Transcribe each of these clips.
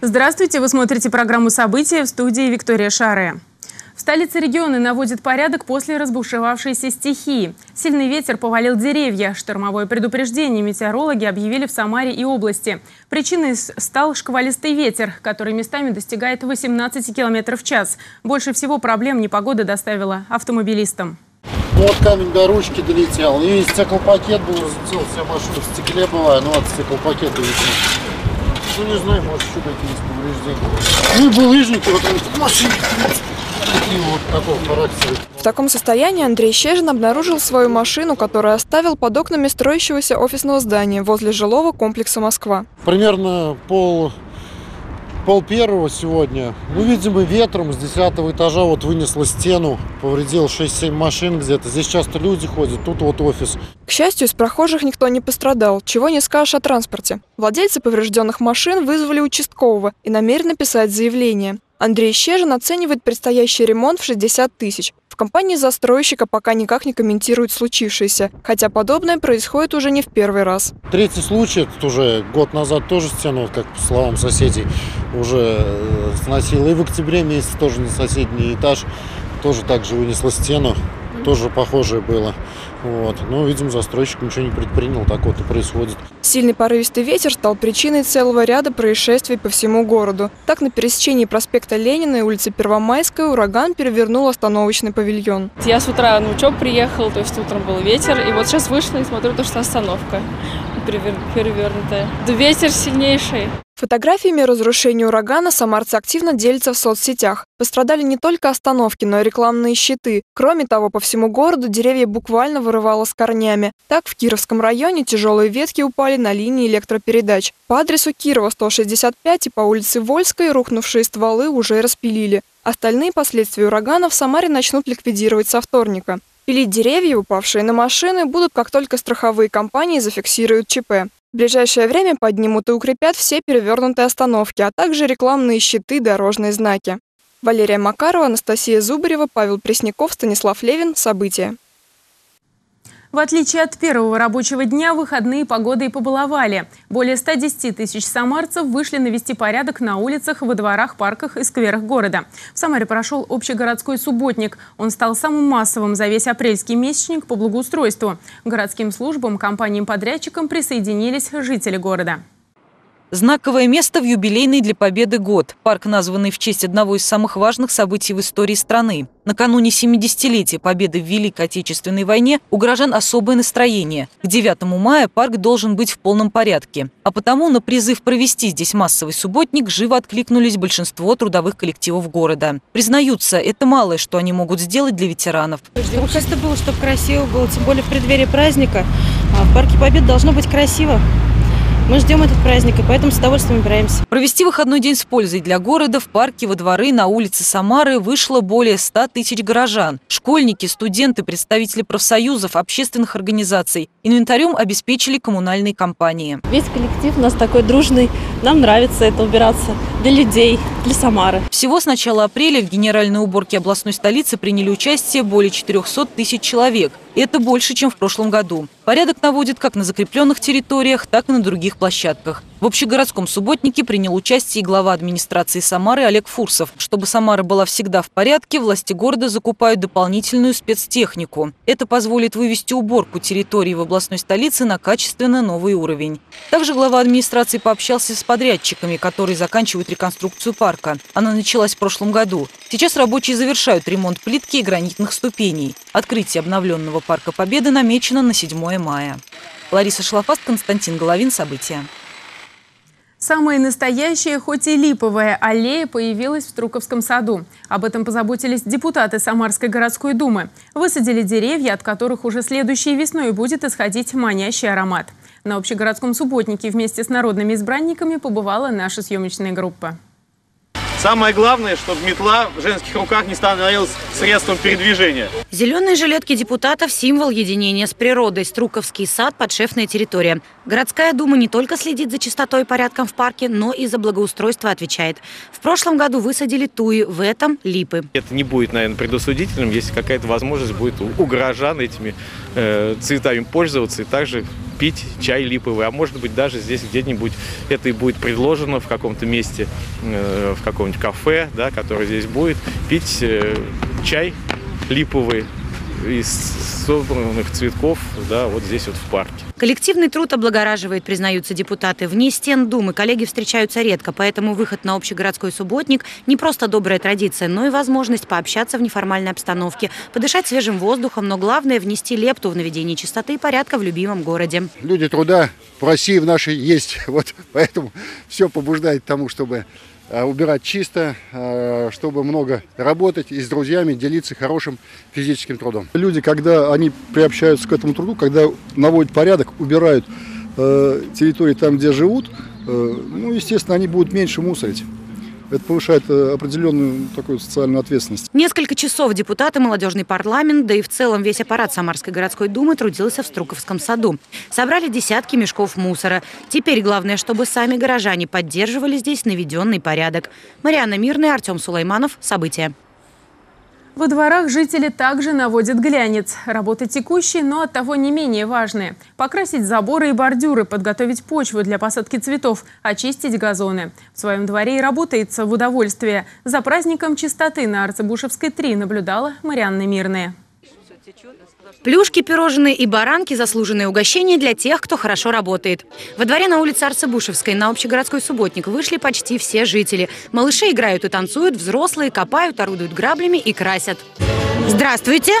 Здравствуйте, вы смотрите программу «События» в студии Виктория Шаре. В столице региона наводит порядок после разбушевавшейся стихии. Сильный ветер повалил деревья. Штормовое предупреждение метеорологи объявили в Самаре и области. Причиной стал шквалистый ветер, который местами достигает 18 км в час. Больше всего проблем непогода доставила автомобилистам. Ну, вот камень до ручки долетел. И стеклопакет был разлетел, вся машина в стекле была, ну от стеклопакета висел. Ну, не знаю, может, еще какие есть повреждения. Ну, и булыжники, вот они в машине, такие вот такого характера. В таком состоянии Андрей Щежин обнаружил свою машину, которую оставил под окнами строящегося офисного здания возле жилого комплекса «Москва». Примерно пол пол первого сегодня. Ну, видимо, ветром с 10 этажа вот вынесло стену, повредил 6-7 машин где-то. Здесь часто люди ходят, тут вот офис. К счастью, из прохожих никто не пострадал, чего не скажешь о транспорте. Владельцы поврежденных машин вызвали участкового и намерены писать заявление. Андрей Щежин оценивает предстоящий ремонт в 60 тысяч. В компании застройщика пока никак не комментируют случившееся, хотя подобное происходит уже не в первый раз. Третий случай, это уже год назад тоже стену, как по словам соседей, уже э, сносила. И в октябре месяце тоже на соседний этаж тоже так же вынесла стену тоже похожее было. Вот. Но, видимо, застройщик ничего не предпринял, так вот и происходит. Сильный порывистый ветер стал причиной целого ряда происшествий по всему городу. Так, на пересечении проспекта Ленина и улицы Первомайской ураган перевернул остановочный павильон. Я с утра на учебу приехал, то есть утром был ветер, и вот сейчас вышла и смотрю, то, что остановка перевернутая. Ветер сильнейший. Фотографиями разрушения урагана самарцы активно делятся в соцсетях. Пострадали не только остановки, но и рекламные щиты. Кроме того, по всему городу деревья буквально вырывало с корнями. Так, в Кировском районе тяжелые ветки упали на линии электропередач. По адресу Кирова 165 и по улице Вольской рухнувшие стволы уже распилили. Остальные последствия урагана в Самаре начнут ликвидировать со вторника. Пилить деревья, упавшие на машины, будут, как только страховые компании зафиксируют ЧП. В ближайшее время поднимут и укрепят все перевернутые остановки, а также рекламные щиты, дорожные знаки. Валерия Макарова, Анастасия Зубарева, Павел Пресняков, Станислав Левин. События. В отличие от первого рабочего дня, выходные погоды и побаловали. Более 110 тысяч самарцев вышли навести порядок на улицах, во дворах, парках и скверах города. В Самаре прошел общегородской субботник. Он стал самым массовым за весь апрельский месячник по благоустройству. К городским службам, компаниям-подрядчикам присоединились жители города. Знаковое место в юбилейный для Победы год. Парк, названный в честь одного из самых важных событий в истории страны. Накануне 70-летия Победы в Великой Отечественной войне у горожан особое настроение. К 9 мая парк должен быть в полном порядке. А потому на призыв провести здесь массовый субботник живо откликнулись большинство трудовых коллективов города. Признаются, это малое, что они могут сделать для ветеранов. Чтобы просто было, чтобы красиво было, тем более в преддверии праздника. А в Парке Победы должно быть красиво. Мы ждем этот праздник, и поэтому с удовольствием убираемся. Провести выходной день с пользой для города в парке, во дворы, на улице Самары вышло более 100 тысяч горожан. Школьники, студенты, представители профсоюзов, общественных организаций. Инвентарем обеспечили коммунальные компании. Весь коллектив у нас такой дружный. Нам нравится это убираться для людей, для Самары. Всего с начала апреля в генеральной уборке областной столицы приняли участие более 400 тысяч человек. Это больше, чем в прошлом году. Порядок наводит как на закрепленных территориях, так и на других площадках. В общегородском субботнике принял участие и глава администрации Самары Олег Фурсов. Чтобы Самара была всегда в порядке, власти города закупают дополнительную спецтехнику. Это позволит вывести уборку территории в областной столице на качественно новый уровень. Также глава администрации пообщался с подрядчиками, которые заканчивают реконструкцию парка. Она началась в прошлом году. Сейчас рабочие завершают ремонт плитки и гранитных ступеней. Открытие обновленного парка Победы намечено на 7 мая. Лариса Шлафаст, Константин Головин. События. Самая настоящая, хоть и липовая аллея появилась в Струковском саду. Об этом позаботились депутаты Самарской городской думы. Высадили деревья, от которых уже следующей весной будет исходить манящий аромат. На общегородском субботнике вместе с народными избранниками побывала наша съемочная группа. Самое главное, чтобы метла в женских руках не становилась средством передвижения. Зеленые жилетки депутатов – символ единения с природой. Струковский сад – подшефная территория. Городская дума не только следит за чистотой и порядком в парке, но и за благоустройство отвечает. В прошлом году высадили туи, в этом липы. Это не будет, наверное, предусудительным, если какая-то возможность будет у горожан этими э, цветами пользоваться и также пить чай липовый. А может быть даже здесь где-нибудь это и будет предложено в каком-то месте, э, в каком-нибудь кафе, да, который здесь будет, пить э, чай липовый из собранных цветков, да, вот здесь вот в парке. Коллективный труд облагораживает, признаются депутаты. Вне стен Думы коллеги встречаются редко, поэтому выход на общегородской субботник не просто добрая традиция, но и возможность пообщаться в неформальной обстановке, подышать свежим воздухом, но главное – внести лепту в наведение чистоты и порядка в любимом городе. Люди труда в России в нашей есть, вот поэтому все побуждает к тому, чтобы убирать чисто, э, чтобы много работать и с друзьями делиться хорошим физическим трудом. Люди, когда они приобщаются к этому труду, когда наводят порядок, убирают э, территории там, где живут, ну, естественно, они будут меньше мусорить. Это повышает э, определенную такую социальную ответственность. Несколько часов депутаты, молодежный парламент, да и в целом весь аппарат Самарской городской думы трудился в Струковском саду. Собрали десятки мешков мусора. Теперь главное, чтобы сами горожане поддерживали здесь наведенный порядок. Марианна Мирная, Артем Сулайманов. События. Во дворах жители также наводят глянец. Работы текущие, но от того не менее важные. Покрасить заборы и бордюры, подготовить почву для посадки цветов, очистить газоны. В своем дворе и работается в удовольствие. За праздником чистоты на Арцебушевской 3 наблюдала Марианна Мирная. Плюшки, пирожные и баранки – заслуженные угощения для тех, кто хорошо работает. Во дворе на улице Арцебушевской на общегородской субботник вышли почти все жители. Малыши играют и танцуют, взрослые копают, орудуют граблями и красят. Здравствуйте!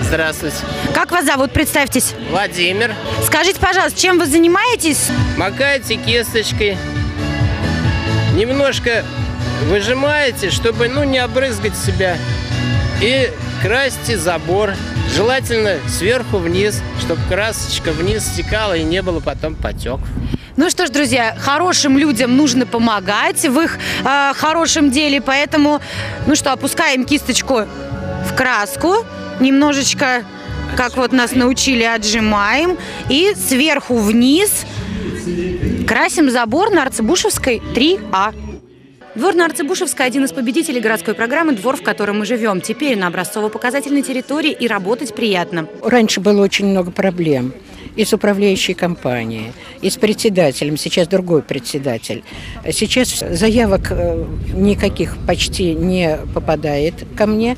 Здравствуйте. Как вас зовут? Представьтесь. Владимир. Скажите, пожалуйста, чем вы занимаетесь? Макаете кисточкой. Немножко выжимаете, чтобы ну, не обрызгать себя. И красьте забор. Желательно сверху вниз, чтобы красочка вниз стекала и не было потом потек. Ну что ж, друзья, хорошим людям нужно помогать в их э, хорошем деле, поэтому, ну что, опускаем кисточку в краску, немножечко, как вот нас научили, отжимаем и сверху вниз красим забор на Арцебушевской 3А. Двор на Арцебушевской – один из победителей городской программы «Двор, в котором мы живем». Теперь на образцово-показательной территории и работать приятно. Раньше было очень много проблем и с управляющей компанией, и с председателем. Сейчас другой председатель. Сейчас заявок э, никаких почти не попадает ко мне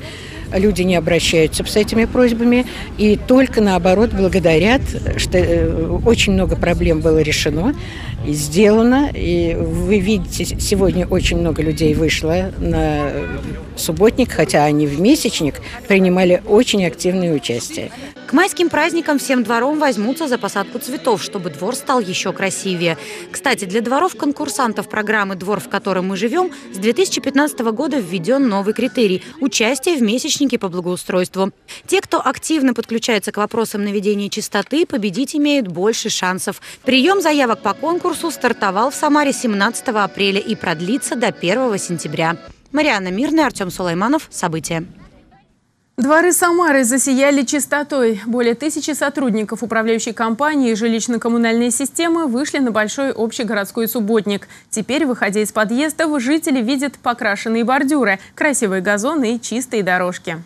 люди не обращаются с этими просьбами, и только наоборот благодарят, что э, очень много проблем было решено и сделано. И вы видите, сегодня очень много людей вышло на субботник, хотя они в месячник принимали очень активное участие. К майским праздникам всем двором возьмутся за посадку цветов, чтобы двор стал еще красивее. Кстати, для дворов-конкурсантов программы «Двор, в котором мы живем» с 2015 года введен новый критерий – участие в месячнике по благоустройству. Те, кто активно подключается к вопросам наведения чистоты, победить имеют больше шансов. Прием заявок по конкурсу стартовал в Самаре 17 апреля и продлится до 1 сентября. Марианна Мирная, Артем Сулайманов. События. Дворы Самары засияли чистотой. Более тысячи сотрудников управляющей компании и жилищно-коммунальной системы вышли на большой общегородской субботник. Теперь, выходя из подъездов, жители видят покрашенные бордюры, красивые газоны и чистые дорожки.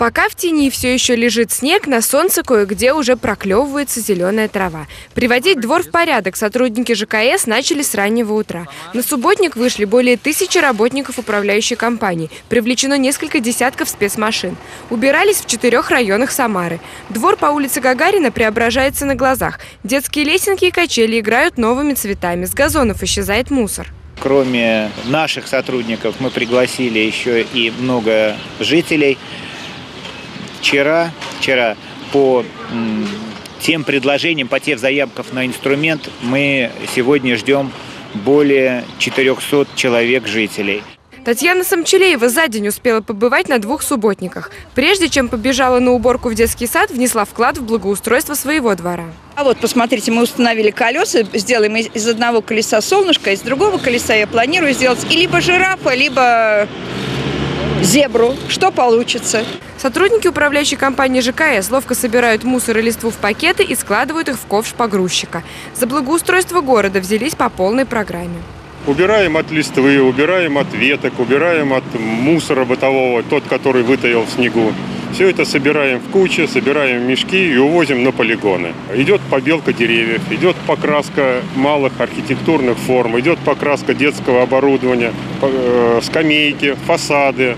Пока в тени все еще лежит снег, на солнце кое-где уже проклевывается зеленая трава. Приводить двор в порядок сотрудники ЖКС начали с раннего утра. На субботник вышли более тысячи работников управляющей компании. Привлечено несколько десятков спецмашин. Убирались в четырех районах Самары. Двор по улице Гагарина преображается на глазах. Детские лесенки и качели играют новыми цветами. С газонов исчезает мусор. Кроме наших сотрудников мы пригласили еще и много жителей – Вчера, вчера по тем предложениям, по тем заявкам на инструмент мы сегодня ждем более 400 человек жителей. Татьяна Самчелеева за день успела побывать на двух субботниках. Прежде чем побежала на уборку в детский сад, внесла вклад в благоустройство своего двора. А вот, посмотрите, мы установили колеса, сделаем из одного колеса солнышко, из другого колеса я планирую сделать и либо жирафа, либо зебру. Что получится? Сотрудники управляющей компании ЖКС ловко собирают мусор и листву в пакеты и складывают их в ковш погрузчика. За благоустройство города взялись по полной программе. Убираем от листвы, убираем от веток, убираем от мусора бытового, тот, который вытаил в снегу. Все это собираем в кучи, собираем в мешки и увозим на полигоны. Идет побелка деревьев, идет покраска малых архитектурных форм, идет покраска детского оборудования, э, скамейки, фасады,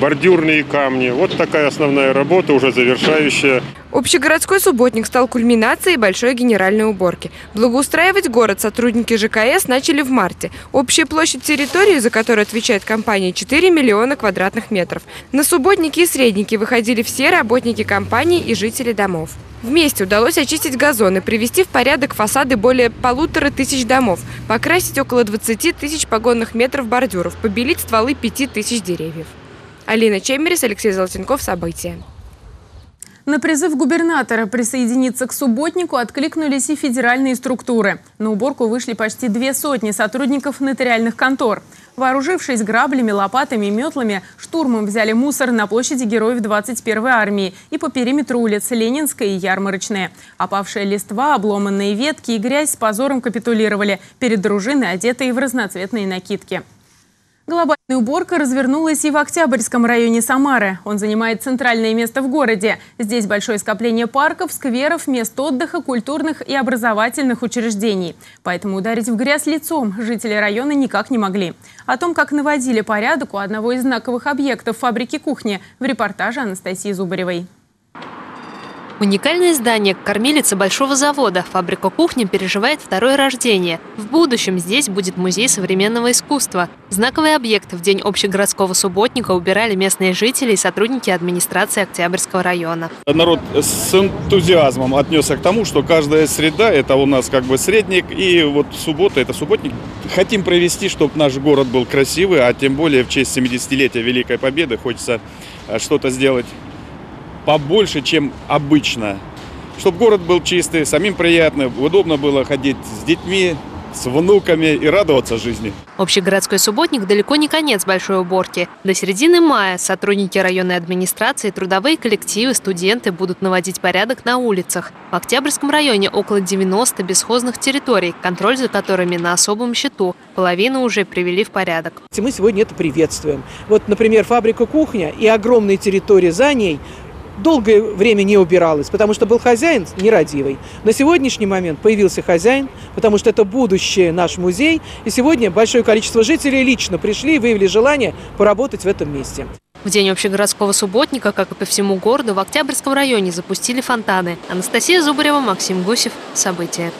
бордюрные камни. Вот такая основная работа, уже завершающая. Общегородской субботник стал кульминацией большой генеральной уборки. Благоустраивать город сотрудники ЖКС начали в марте. Общая площадь территории, за которую отвечает компания, 4 миллиона квадратных метров. На субботники и средники выходили все работники компании и жители домов. Вместе удалось очистить газоны, привести в порядок фасады более полутора тысяч домов, покрасить около 20 тысяч погонных метров бордюров, побелить стволы 5 тысяч деревьев. Алина Чемерис, Алексей Золотенков. События. На призыв губернатора присоединиться к субботнику откликнулись и федеральные структуры. На уборку вышли почти две сотни сотрудников нотариальных контор. Вооружившись граблями, лопатами и метлами, штурмом взяли мусор на площади Героев 21-й армии и по периметру улиц Ленинская и Ярмарочная. Опавшая листва, обломанные ветки и грязь с позором капитулировали перед дружиной, одетые в разноцветные накидки. Глобальная уборка развернулась и в Октябрьском районе Самары. Он занимает центральное место в городе. Здесь большое скопление парков, скверов, мест отдыха, культурных и образовательных учреждений. Поэтому ударить в грязь лицом жители района никак не могли. О том, как наводили порядок у одного из знаковых объектов фабрики кухни в репортаже Анастасии Зубаревой. Уникальное здание – кормилица большого завода. Фабрика кухни переживает второе рождение. В будущем здесь будет музей современного искусства. Знаковый объект в день общегородского субботника убирали местные жители и сотрудники администрации Октябрьского района. Народ с энтузиазмом отнесся к тому, что каждая среда – это у нас как бы средник, и вот суббота – это субботник. Хотим провести, чтобы наш город был красивый, а тем более в честь 70-летия Великой Победы хочется э, что-то сделать побольше, чем обычно. Чтобы город был чистый, самим приятно, удобно было ходить с детьми, с внуками и радоваться жизни. Общегородской субботник далеко не конец большой уборки. До середины мая сотрудники районной администрации, трудовые коллективы, студенты будут наводить порядок на улицах. В Октябрьском районе около 90 бесхозных территорий, контроль за которыми на особом счету. Половину уже привели в порядок. Мы сегодня это приветствуем. Вот, например, фабрика «Кухня» и огромные территории за ней долгое время не убиралась, потому что был хозяин нерадивый. На сегодняшний момент появился хозяин, потому что это будущее наш музей. И сегодня большое количество жителей лично пришли и выявили желание поработать в этом месте. В день общегородского субботника, как и по всему городу, в Октябрьском районе запустили фонтаны. Анастасия Зубарева, Максим Гусев. События.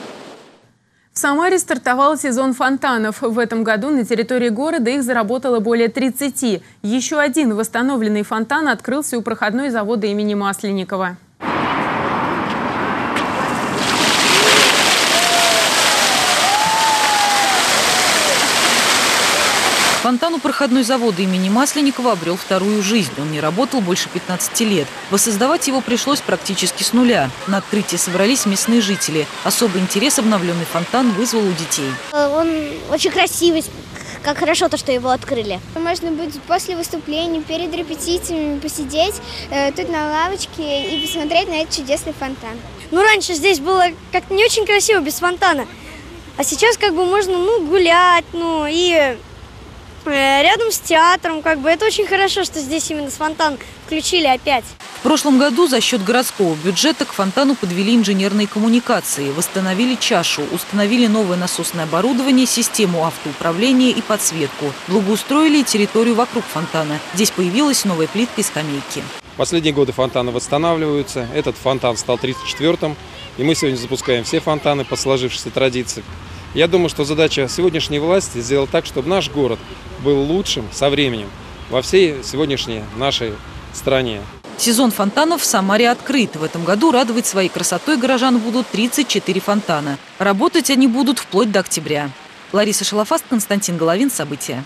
В Самаре стартовал сезон фонтанов. В этом году на территории города их заработало более 30. Еще один восстановленный фонтан открылся у проходной завода имени Масленникова. Фонтан у проходной завода имени Масленникова обрел вторую жизнь. Он не работал больше 15 лет. Воссоздавать его пришлось практически с нуля. На открытие собрались местные жители. Особый интерес обновленный фонтан вызвал у детей. Э, он очень красивый, как хорошо то, что его открыли. Можно будет после выступления, перед репетициями посидеть э, тут на лавочке и посмотреть на этот чудесный фонтан. Ну, раньше здесь было как-то не очень красиво без фонтана. А сейчас как бы можно, ну, гулять, ну, и рядом с театром, как бы это очень хорошо, что здесь именно с фонтан включили опять. В прошлом году за счет городского бюджета к фонтану подвели инженерные коммуникации, восстановили чашу, установили новое насосное оборудование, систему автоуправления и подсветку. Благоустроили территорию вокруг фонтана. Здесь появилась новая плитка и скамейки. Последние годы фонтаны восстанавливаются. Этот фонтан стал 34-м. И мы сегодня запускаем все фонтаны по сложившейся традиции. Я думаю, что задача сегодняшней власти сделать так, чтобы наш город был лучшим со временем во всей сегодняшней нашей стране. Сезон фонтанов в Самаре открыт. В этом году радовать своей красотой горожан будут 34 фонтана. Работать они будут вплоть до октября. Лариса Шалафаст, Константин Головин. События.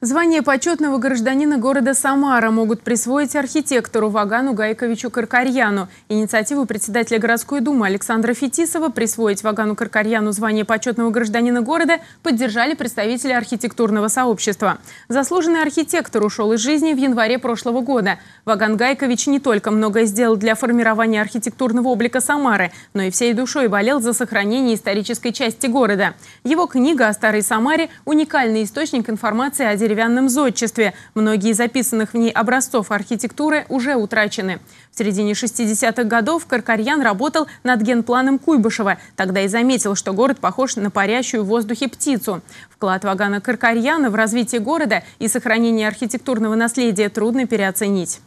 Звание почетного гражданина города Самара могут присвоить архитектору Вагану Гайковичу Каркарьяну. Инициативу председателя городской думы Александра Фетисова присвоить Вагану Каркарьяну звание почетного гражданина города поддержали представители архитектурного сообщества. Заслуженный архитектор ушел из жизни в январе прошлого года. Ваган Гайкович не только многое сделал для формирования архитектурного облика Самары, но и всей душой болел за сохранение исторической части города. Его книга о Старой Самаре – уникальный источник информации о деревянном зодчестве. Многие записанных в ней образцов архитектуры уже утрачены. В середине 60-х годов Каркарьян работал над генпланом Куйбышева. Тогда и заметил, что город похож на парящую в воздухе птицу. Вклад Вагана Каркарьяна в развитие города и сохранение архитектурного наследия трудно переоценить.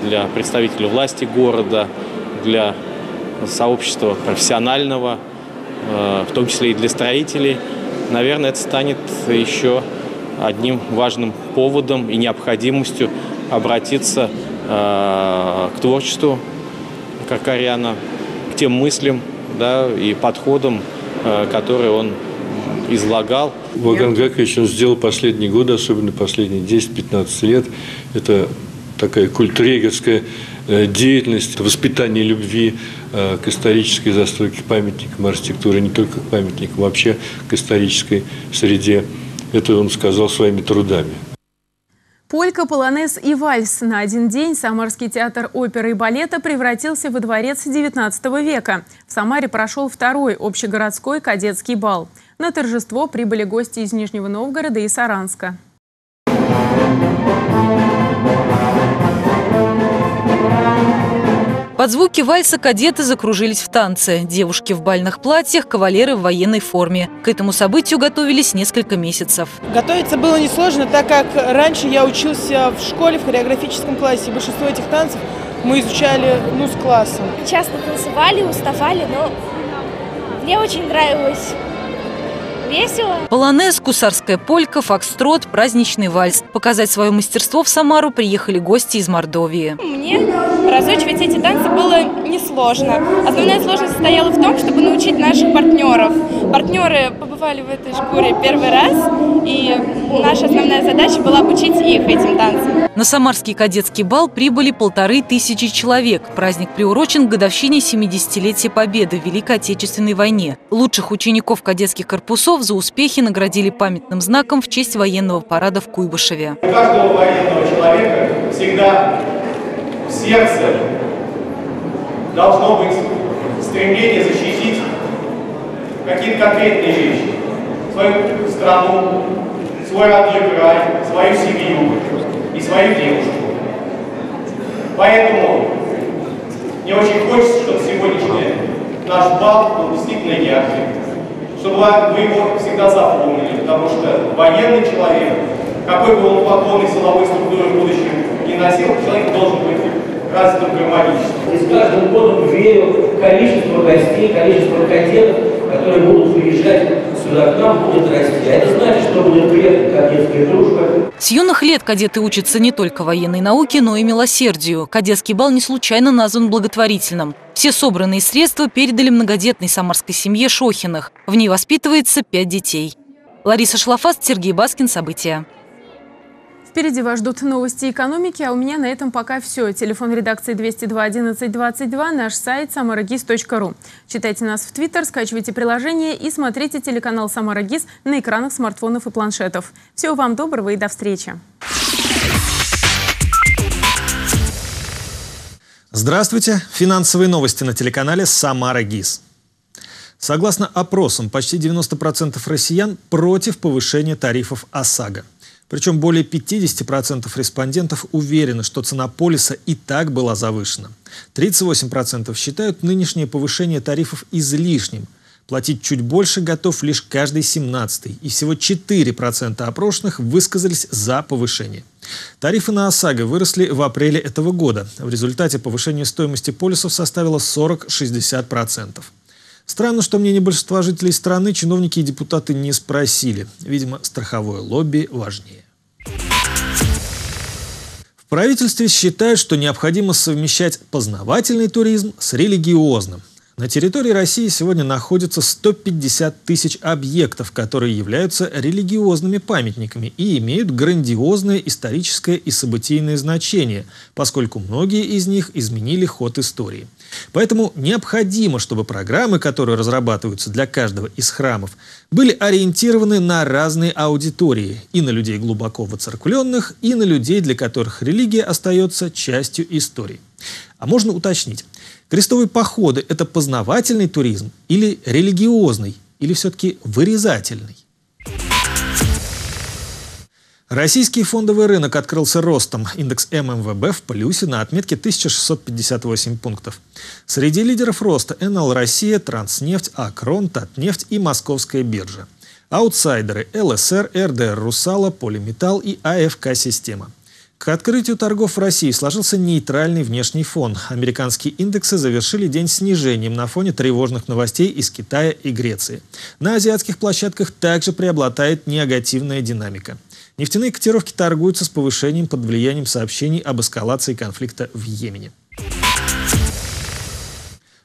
Для представителей власти города, для сообщества профессионального, э, в том числе и для строителей, наверное, это станет еще одним важным поводом и необходимостью обратиться э, к творчеству Каркаряна, к тем мыслям да, и подходам, э, которые он излагал. Ваган Гакович он сделал последние годы, особенно последние 10-15 лет. Это такая культурегерская э, деятельность, воспитание любви к исторической застройке памятникам архитектуры, не только к памятникам, вообще к исторической среде. Это он сказал своими трудами. Полька, полонез и вальс. На один день Самарский театр оперы и балета превратился во дворец XIX века. В Самаре прошел второй общегородской кадетский бал. На торжество прибыли гости из Нижнего Новгорода и Саранска. Под звуки вальса кадеты закружились в танце. Девушки в бальных платьях, кавалеры в военной форме. К этому событию готовились несколько месяцев. Готовиться было несложно, так как раньше я учился в школе в хореографическом классе. Большинство этих танцев мы изучали ну, с классом. Часто танцевали, уставали, но мне очень нравилось весело. Полонез, кусарская полька, фокстрот, праздничный вальс. Показать свое мастерство в Самару приехали гости из Мордовии. Мне разучивать эти танцы было несложно. Основная сложность состояла в том, чтобы научить наших партнеров. Партнеры побывали в этой шкуре первый раз, и наша основная задача была обучить их этим танцам. На Самарский кадетский бал прибыли полторы тысячи человек. Праздник приурочен к годовщине 70-летия Победы в Великой Отечественной войне. Лучших учеников кадетских корпусов за успехи наградили памятным знаком в честь военного парада в Куйбышеве. У каждого военного человека всегда в сердце должно быть стремление защитить какие-то конкретные вещи. Свою страну, свой родной край, свою семью и свою девушку. Поэтому мне очень хочется, чтобы сегодняшний наш бал был действительно ярким, чтобы вы его всегда запомнили, потому что военный человек, какой бы он поклонной силовой структуры в будущем не носил, человек должен быть развитым гармонически. И с каждым годом верю, количество гостей, количество кадетов, которые будут приезжать сюда к нам, будет расти. А это значит, что будет крепкая кадетская дружба. С юных лет кадеты учатся не только военной науке, но и милосердию. Кадетский бал не случайно назван благотворительным. Все собранные средства передали многодетной самарской семье Шохиных. В ней воспитывается пять детей. Лариса Шлафаст, Сергей Баскин. События. Впереди вас ждут новости экономики, а у меня на этом пока все. Телефон редакции 202 11 22, наш сайт samaragis.ru. Читайте нас в Твиттер, скачивайте приложение и смотрите телеканал «Самарагис» на экранах смартфонов и планшетов. Всего вам доброго и до встречи. Здравствуйте! Финансовые новости на телеканале «Самара ГИС». Согласно опросам, почти 90% россиян против повышения тарифов ОСАГО. Причем более 50% респондентов уверены, что цена полиса и так была завышена. 38% считают нынешнее повышение тарифов излишним. Платить чуть больше готов лишь каждый 17-й, и всего 4% опрошенных высказались за повышение. Тарифы на ОСАГО выросли в апреле этого года. В результате повышение стоимости полисов составило 40-60%. Странно, что мнение большинства жителей страны чиновники и депутаты не спросили. Видимо, страховое лобби важнее. В правительстве считают, что необходимо совмещать познавательный туризм с религиозным. На территории России сегодня находится 150 тысяч объектов, которые являются религиозными памятниками и имеют грандиозное историческое и событийное значение, поскольку многие из них изменили ход истории. Поэтому необходимо, чтобы программы, которые разрабатываются для каждого из храмов, были ориентированы на разные аудитории – и на людей глубоко воцерквленных, и на людей, для которых религия остается частью истории. А можно уточнить, крестовые походы – это познавательный туризм или религиозный, или все-таки вырезательный? Российский фондовый рынок открылся ростом. Индекс ММВБ в плюсе на отметке 1658 пунктов. Среди лидеров роста НЛ «Россия», «Транснефть», «Акрон», «Татнефть» и «Московская биржа». Аутсайдеры – ЛСР, РДР «Русала», «Полиметалл» и АФК-система. К открытию торгов в России сложился нейтральный внешний фон. Американские индексы завершили день снижением на фоне тревожных новостей из Китая и Греции. На азиатских площадках также преобладает негативная динамика. Нефтяные котировки торгуются с повышением под влиянием сообщений об эскалации конфликта в Йемене.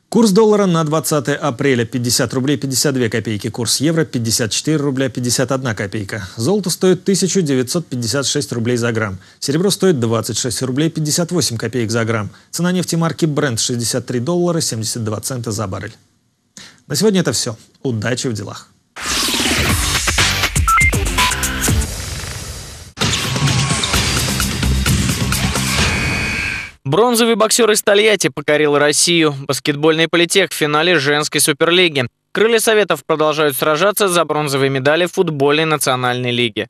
Курс доллара на 20 апреля 50 рублей 52 копейки. Курс евро 54 рубля 51 копейка. Золото стоит 1956 рублей за грамм. Серебро стоит 26 рублей 58 копеек за грамм. Цена нефти марки Brent 63 доллара 72 цента за баррель. На сегодня это все. Удачи в делах. Бронзовый боксер из Тольятти покорил Россию. Баскетбольный политех в финале женской суперлиги. Крылья Советов продолжают сражаться за бронзовые медали в футбольной национальной лиге.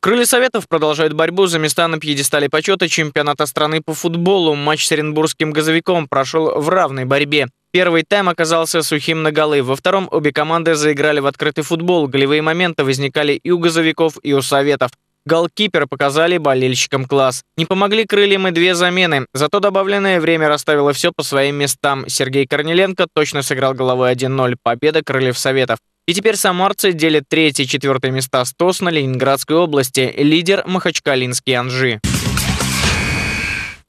Крылья Советов продолжают борьбу за места на пьедестале почета чемпионата страны по футболу. Матч с Оренбургским газовиком прошел в равной борьбе. Первый тайм оказался сухим на голы. Во втором обе команды заиграли в открытый футбол. Голевые моменты возникали и у газовиков, и у Советов. Голкипера показали болельщикам класс. Не помогли крыльям и две замены, зато добавленное время расставило все по своим местам. Сергей Корнеленко точно сыграл головой 1-0. Победа крыльев Советов. И теперь самарцы делят третье и четвертое места с ТОС на Ленинградской области. Лидер Махачкалинский Анжи.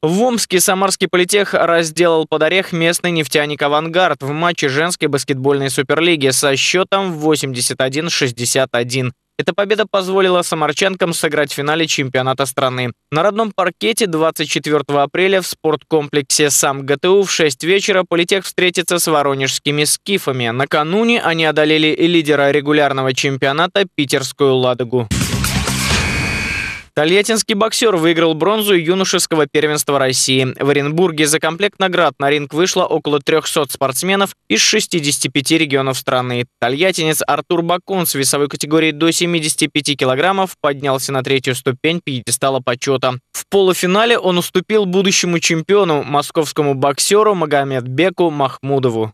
В Омске Самарский политех разделал под орех местный нефтяник «Авангард» в матче женской баскетбольной суперлиги со счетом 81-61. Эта победа позволила самарчанкам сыграть в финале чемпионата страны. На родном паркете 24 апреля в спорткомплексе «Сам ГТУ» в 6 вечера политех встретится с воронежскими скифами. Накануне они одолели лидера регулярного чемпионата «Питерскую Ладогу». Тольяттинский боксер выиграл бронзу юношеского первенства России. В Оренбурге за комплект наград на ринг вышло около 300 спортсменов из 65 регионов страны. Тольяттинец Артур Бакун с весовой категории до 75 килограммов поднялся на третью ступень пьедестала почета. В полуфинале он уступил будущему чемпиону, московскому боксеру Магомедбеку Махмудову.